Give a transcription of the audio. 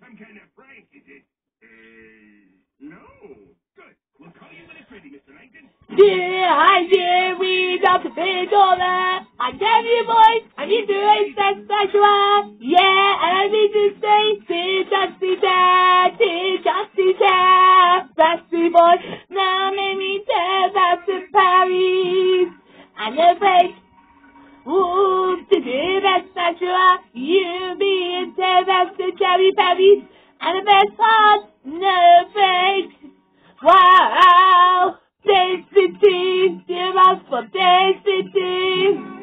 Some kind of prank, is it? Uh, no. Good. We'll call you when it's ready, Mr. Langton. Dear, I dear, we got to be dollar. I tell you, boys, I need to raise that sexual. Yeah, and I need to say, see, Dusty Dad, see, Dusty Dad, Dusty boy. Now make me tell that to Paris. And the fake. Ooh, to do that sexual. You be and tell that to Cherry Paris. And the best part, no fake. Wow! Day City, give us for Day City.